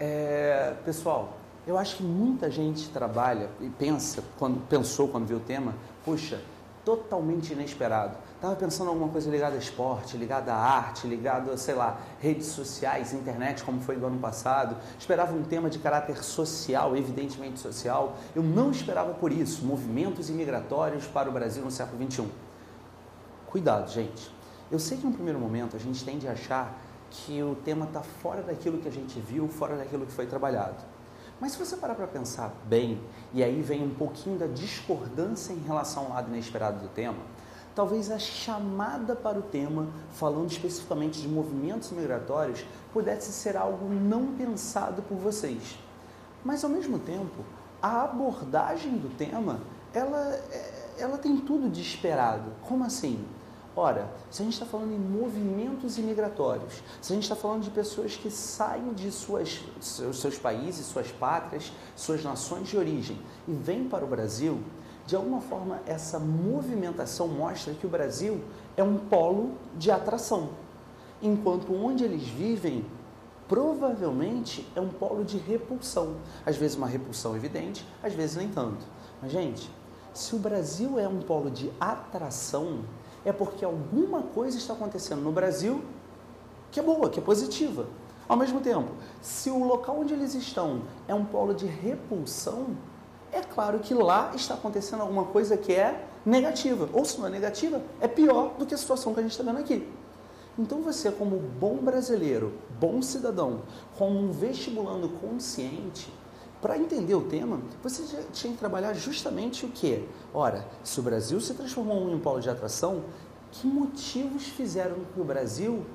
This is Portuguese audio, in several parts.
É, pessoal, eu acho que muita gente trabalha e pensa, quando pensou quando viu o tema, puxa, totalmente inesperado. Estava pensando em alguma coisa ligada a esporte, ligada à arte, ligada a, sei lá, redes sociais, internet, como foi do ano passado. Esperava um tema de caráter social, evidentemente social. Eu não esperava por isso, movimentos imigratórios para o Brasil no século XXI. Cuidado, gente. Eu sei que no primeiro momento a gente tende a achar que o tema está fora daquilo que a gente viu, fora daquilo que foi trabalhado. Mas se você parar para pensar bem, e aí vem um pouquinho da discordância em relação ao lado inesperado do tema, talvez a chamada para o tema, falando especificamente de movimentos migratórios, pudesse ser algo não pensado por vocês. Mas ao mesmo tempo, a abordagem do tema, ela, é, ela tem tudo de esperado. Como assim? Ora, se a gente está falando em movimentos imigratórios, se a gente está falando de pessoas que saem de suas, seus, seus países, suas pátrias, suas nações de origem e vêm para o Brasil, de alguma forma essa movimentação mostra que o Brasil é um polo de atração, enquanto onde eles vivem provavelmente é um polo de repulsão. Às vezes uma repulsão evidente, às vezes nem tanto. Mas, gente, se o Brasil é um polo de atração, é porque alguma coisa está acontecendo no Brasil que é boa, que é positiva. Ao mesmo tempo, se o local onde eles estão é um polo de repulsão, é claro que lá está acontecendo alguma coisa que é negativa. Ou se não é negativa, é pior do que a situação que a gente está vendo aqui. Então você, como bom brasileiro, bom cidadão, como um vestibulando consciente, para entender o tema, você tinha que trabalhar justamente o que? Ora, se o Brasil se transformou em um polo de atração, que motivos fizeram que o Brasil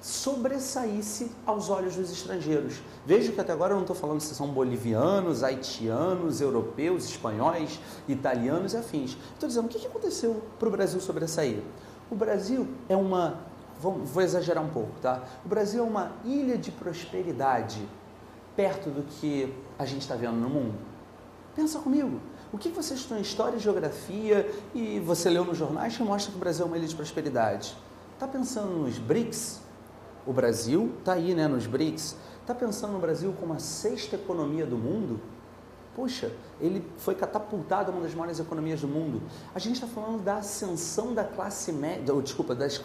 sobressaísse aos olhos dos estrangeiros? Veja que até agora eu não estou falando se são bolivianos, haitianos, europeus, espanhóis, italianos e afins. Estou dizendo o que aconteceu para o Brasil sobressair. O Brasil é uma, vou exagerar um pouco, tá? O Brasil é uma ilha de prosperidade perto do que a gente está vendo no mundo? Pensa comigo. O que você estudou em História e Geografia e você leu nos jornais que mostra que o Brasil é uma ilha de prosperidade? Está pensando nos BRICS? O Brasil está aí né, nos BRICS. Está pensando no Brasil como a sexta economia do mundo? Puxa, ele foi catapultado a uma das maiores economias do mundo. A gente está falando da ascensão da classe média, ou, desculpa, das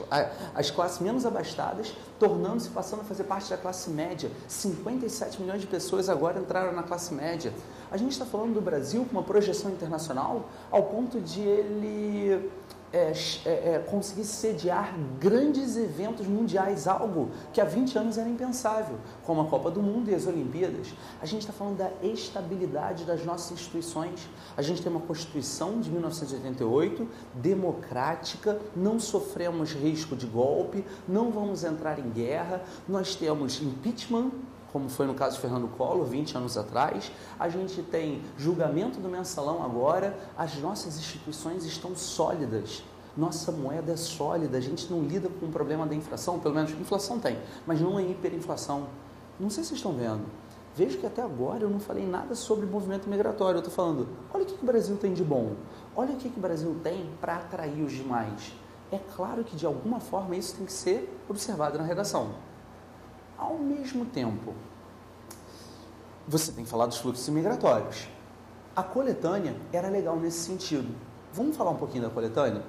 as classes menos abastadas, tornando-se, passando a fazer parte da classe média. 57 milhões de pessoas agora entraram na classe média. A gente está falando do Brasil com uma projeção internacional ao ponto de ele é, é, é, conseguir sediar grandes eventos mundiais, algo que há 20 anos era impensável, como a Copa do Mundo e as Olimpíadas. A gente está falando da estabilidade das nossas instituições. A gente tem uma Constituição de 1988, democrática, não sofremos risco de golpe, não vamos entrar em guerra, nós temos impeachment como foi no caso de Fernando Collor, 20 anos atrás. A gente tem julgamento do mensalão agora. As nossas instituições estão sólidas. Nossa moeda é sólida. A gente não lida com o problema da inflação, pelo menos inflação tem, mas não é hiperinflação. Não sei se vocês estão vendo. Vejo que até agora eu não falei nada sobre movimento migratório. Eu estou falando, olha o que, que o Brasil tem de bom. Olha o que, que o Brasil tem para atrair os demais. É claro que de alguma forma isso tem que ser observado na redação. Ao mesmo tempo, você tem que falar dos fluxos migratórios. A coletânea era legal nesse sentido. Vamos falar um pouquinho da coletânea?